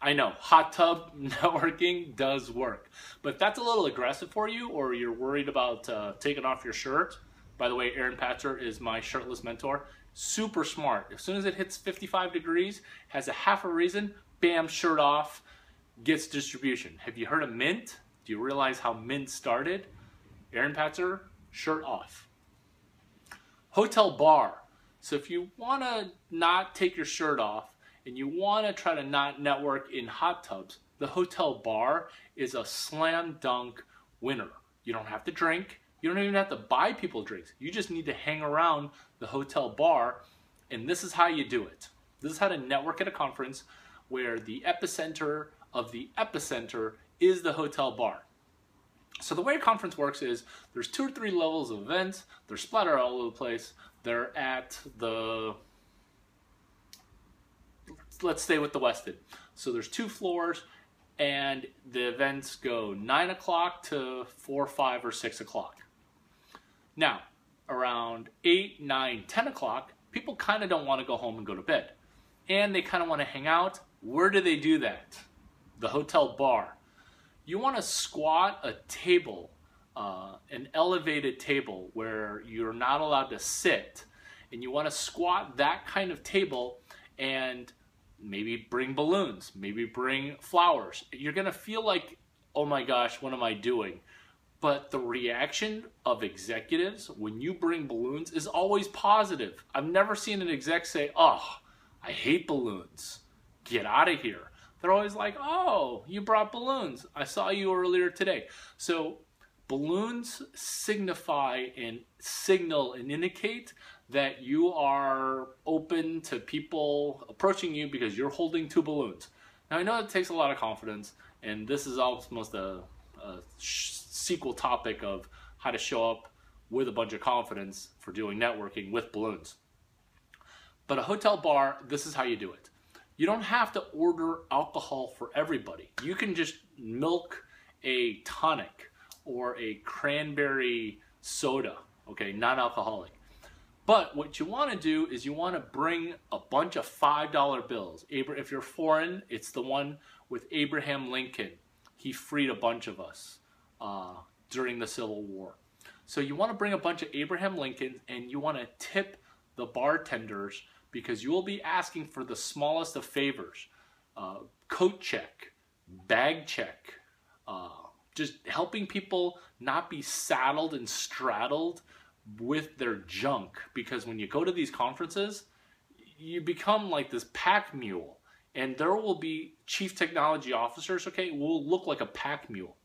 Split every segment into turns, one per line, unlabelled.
I know, hot tub networking does work. But if that's a little aggressive for you or you're worried about uh, taking off your shirt, by the way, Aaron Patzer is my shirtless mentor. Super smart. As soon as it hits 55 degrees, has a half a reason, bam, shirt off, gets distribution. Have you heard of Mint? Do you realize how Mint started? Aaron Patzer, shirt off. Hotel bar. So if you want to not take your shirt off and you want to try to not network in hot tubs, the hotel bar is a slam dunk winner. You don't have to drink. You don't even have to buy people drinks. You just need to hang around the hotel bar, and this is how you do it. This is how to network at a conference where the epicenter of the epicenter is the hotel bar. So the way a conference works is there's two or three levels of events. They're splattered all over the place. They're at the let's stay with the Westin. So there's two floors, and the events go nine o'clock to four, five, or six o'clock. Now, around eight, nine, ten o'clock, people kind of don't want to go home and go to bed, and they kind of want to hang out. Where do they do that? The hotel bar. You want to squat a table, uh, an elevated table where you're not allowed to sit, and you want to squat that kind of table and maybe bring balloons, maybe bring flowers. You're going to feel like, oh my gosh, what am I doing? But the reaction of executives when you bring balloons is always positive. I've never seen an exec say, oh, I hate balloons. Get out of here. They're always like, oh, you brought balloons. I saw you earlier today. So balloons signify and signal and indicate that you are open to people approaching you because you're holding two balloons. Now I know it takes a lot of confidence, and this is almost a, a sequel topic of how to show up with a bunch of confidence for doing networking with balloons. But a hotel bar, this is how you do it. You don't have to order alcohol for everybody. You can just milk a tonic or a cranberry soda, okay, non-alcoholic. But what you want to do is you want to bring a bunch of $5 bills. If you're foreign, it's the one with Abraham Lincoln. He freed a bunch of us uh, during the Civil War. So you want to bring a bunch of Abraham Lincolns and you want to tip the bartenders because you will be asking for the smallest of favors. Uh, coat check, bag check, uh, just helping people not be saddled and straddled with their junk because when you go to these conferences, you become like this pack mule. And there will be chief technology officers, okay, will look like a pack mule.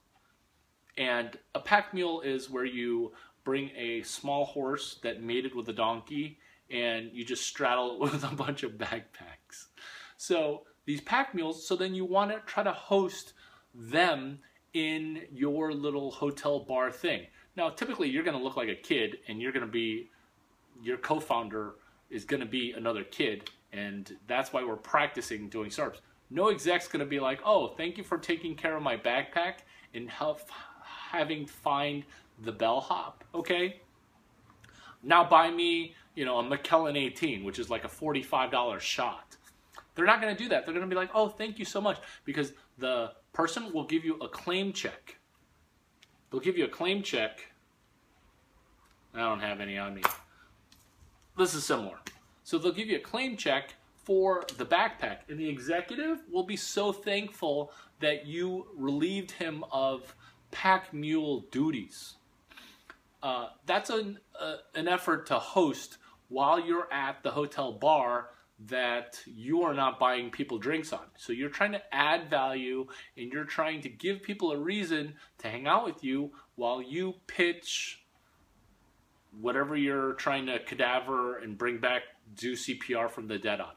And a pack mule is where you bring a small horse that mated with a donkey and you just straddle it with a bunch of backpacks. So these pack mules, so then you want to try to host them in your little hotel bar thing. Now, typically you're going to look like a kid and you're going to be, your co-founder is going to be another kid and that's why we're practicing doing SERPs. No exec's going to be like, oh, thank you for taking care of my backpack and help having find the bellhop, okay? Now buy me, you know, a Macallan 18, which is like a $45 shot. They're not going to do that. They're going to be like, oh, thank you so much. Because the person will give you a claim check They'll give you a claim check. I don't have any on me. This is similar. So they'll give you a claim check for the backpack, and the executive will be so thankful that you relieved him of pack mule duties. Uh, that's an, uh, an effort to host while you're at the hotel bar that you are not buying people drinks on. So you're trying to add value and you're trying to give people a reason to hang out with you while you pitch whatever you're trying to cadaver and bring back do CPR from the dead on.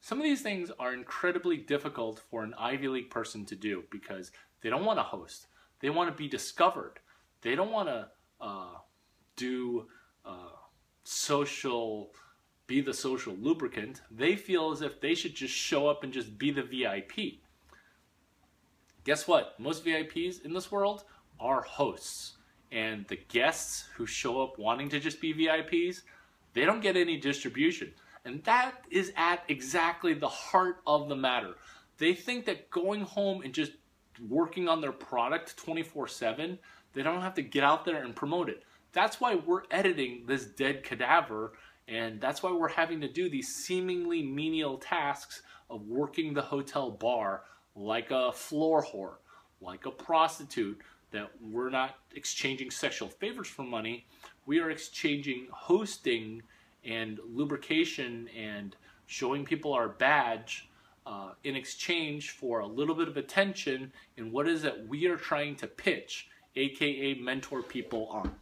Some of these things are incredibly difficult for an Ivy League person to do because they don't want to host. They want to be discovered. They don't want to uh, do uh, social be the social lubricant. They feel as if they should just show up and just be the VIP. Guess what? Most VIPs in this world are hosts. And the guests who show up wanting to just be VIPs, they don't get any distribution. And that is at exactly the heart of the matter. They think that going home and just working on their product 24 7, they don't have to get out there and promote it. That's why we're editing this dead cadaver, and that's why we're having to do these seemingly menial tasks of working the hotel bar like a floor whore, like a prostitute, that we're not exchanging sexual favors for money. We are exchanging hosting and lubrication and showing people our badge uh, in exchange for a little bit of attention in what is that we are trying to pitch, aka mentor people on.